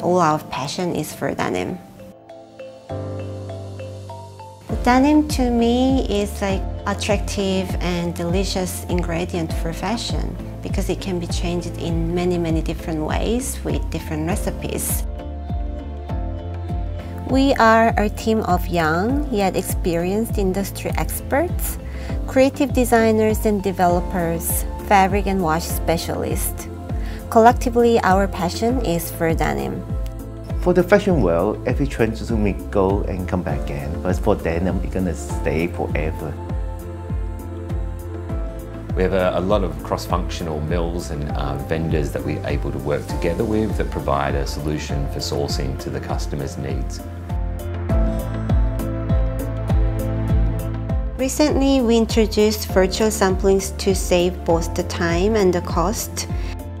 all our passion is for denim. Denim to me is like attractive and delicious ingredient for fashion because it can be changed in many many different ways with different recipes. We are a team of young yet experienced industry experts, creative designers and developers, fabric and wash specialists. Collectively, our passion is for denim. For the fashion world, every trend just may go and come back again, but for denim, it's gonna stay forever. We have a, a lot of cross-functional mills and uh, vendors that we're able to work together with that provide a solution for sourcing to the customer's needs. Recently, we introduced virtual samplings to save both the time and the cost.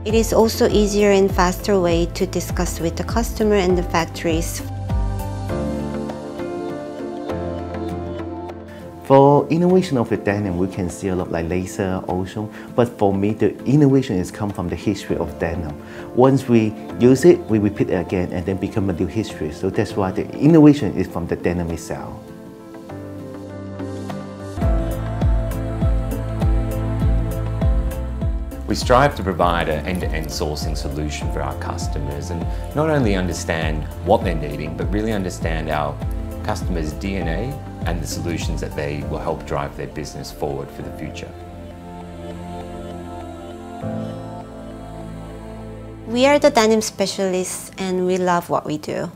It is also easier and faster way to discuss with the customer and the factories. For innovation of the denim, we can see a lot like laser also, but for me, the innovation is come from the history of denim. Once we use it, we repeat it again and then become a new history. So that's why the innovation is from the denim itself. We strive to provide an end-to-end sourcing solution for our customers and not only understand what they're needing, but really understand our customers' DNA and the solutions that they will help drive their business forward for the future. We are the denim specialists and we love what we do.